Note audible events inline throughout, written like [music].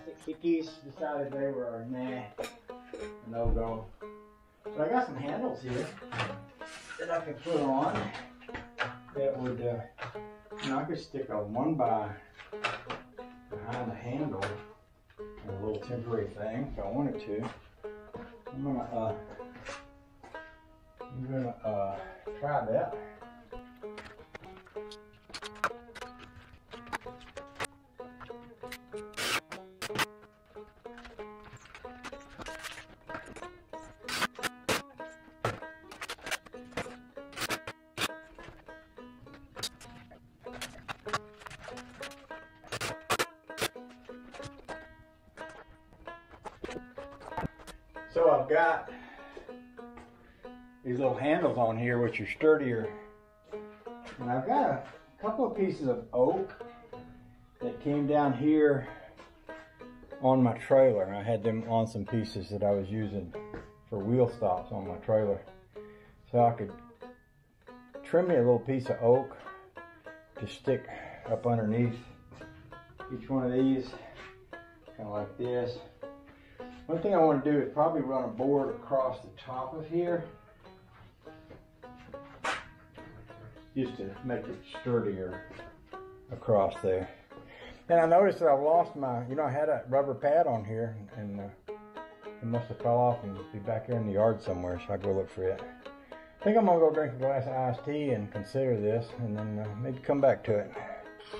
plastic hickeys. Decided they were nah, no go. But I got some handles here that I could put on that would, uh, you know, I could stick a one by behind the handle, a little temporary thing if I wanted to. I'm gonna, uh, I'm gonna uh, try that. So I've got these little handles on here which are sturdier. And I've got a couple of pieces of oak that came down here on my trailer. I had them on some pieces that I was using for wheel stops on my trailer. So I could trim me a little piece of oak to stick up underneath each one of these, kind of like this. One thing I want to do is probably run a board across the top of here just to make it sturdier across there. And I noticed that I've lost my, you know, I had a rubber pad on here and uh, it must have fell off and be back here in the yard somewhere, so I go look for it. I think I'm gonna go drink a glass of iced tea and consider this and then uh, maybe come back to it.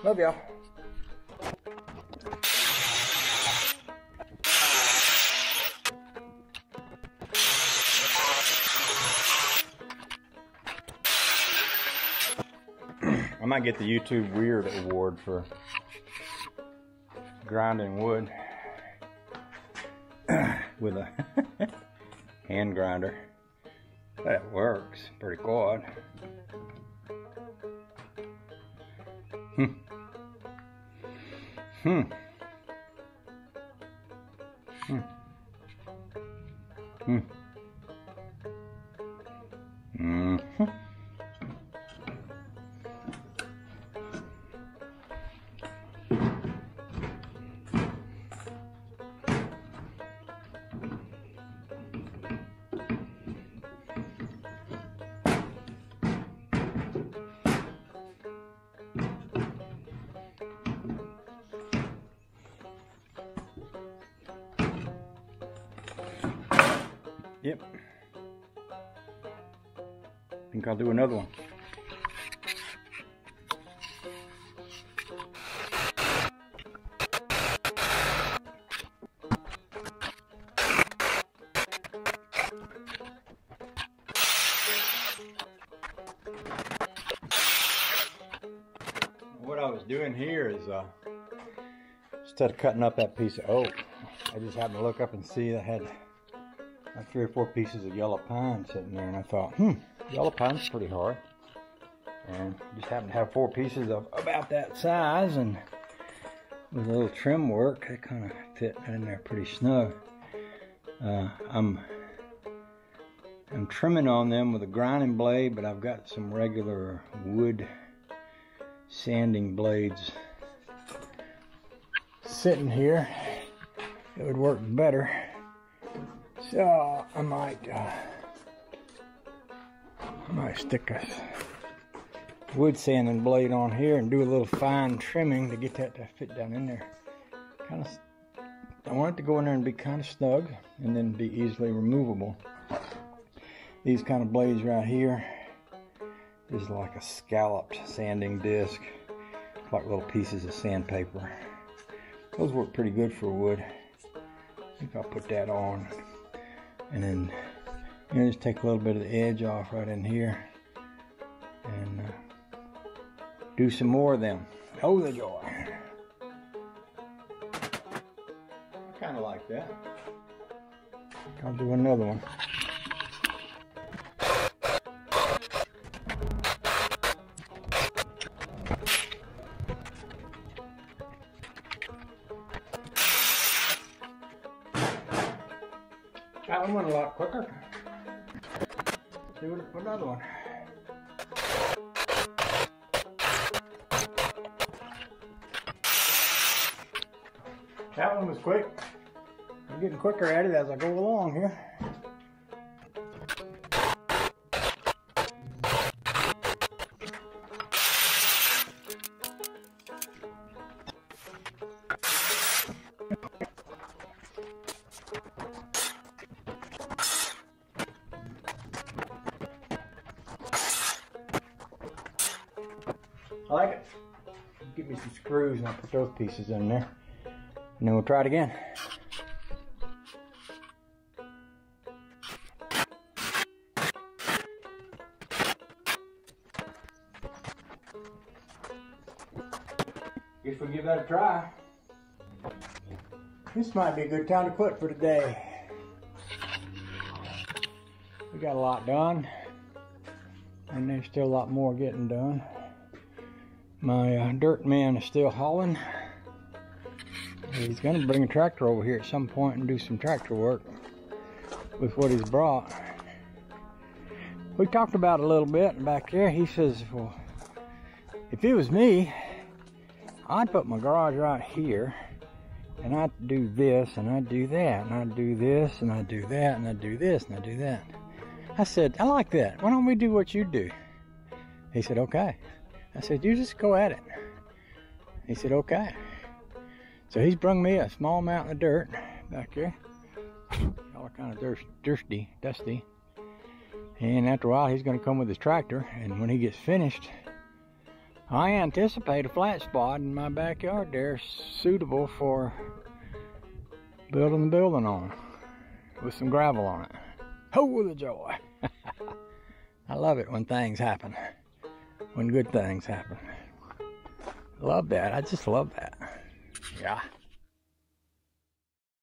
Love y'all. Might get the YouTube Weird Award for grinding wood [coughs] with a [laughs] hand grinder. That works pretty good. Hmm. Hmm. Hmm. Hmm. Yep. I Think I'll do another one. What I was doing here is, uh, instead of cutting up that piece of oak, I just happened to look up and see I had three or four pieces of yellow pine sitting there, and I thought, hmm, yellow pine's pretty hard. And just happened to have four pieces of about that size, and with a little trim work, it kind of fit in there pretty snug. Uh, I'm I'm trimming on them with a grinding blade, but I've got some regular wood sanding blades sitting here. It would work better. So I might, uh, I might stick a wood sanding blade on here and do a little fine trimming to get that to fit down in there. Kind of, I want it to go in there and be kind of snug and then be easily removable. These kind of blades right here is like a scalloped sanding disc, like little pieces of sandpaper. Those work pretty good for wood. I think I'll put that on and then you know just take a little bit of the edge off right in here and uh, do some more of them. Oh the joy I kind of like that. I'll do another one That one went a lot quicker. Do another one. That one was quick. I'm getting quicker at it as I go along here. I like it. Give me some screws and I'll put those pieces in there. And then we'll try it again. Guess we'll give that a try. This might be a good time to quit for today. We got a lot done. And there's still a lot more getting done. My uh, dirt man is still hauling. He's going to bring a tractor over here at some point and do some tractor work with what he's brought. We talked about a little bit back there. He says, well, if it was me, I'd put my garage right here and I'd do this and I'd do that and I'd do this and I'd do that and I'd do this and I'd do that. I said, I like that. Why don't we do what you do? He said, okay. I said, you just go at it. He said, okay. So he's brung me a small mountain of dirt back here. All kind of thirsty, dusty. And after a while, he's going to come with his tractor. And when he gets finished, I anticipate a flat spot in my backyard there suitable for building the building on with some gravel on it. Oh, the joy. [laughs] I love it when things happen when good things happen. Love that. I just love that. Yeah.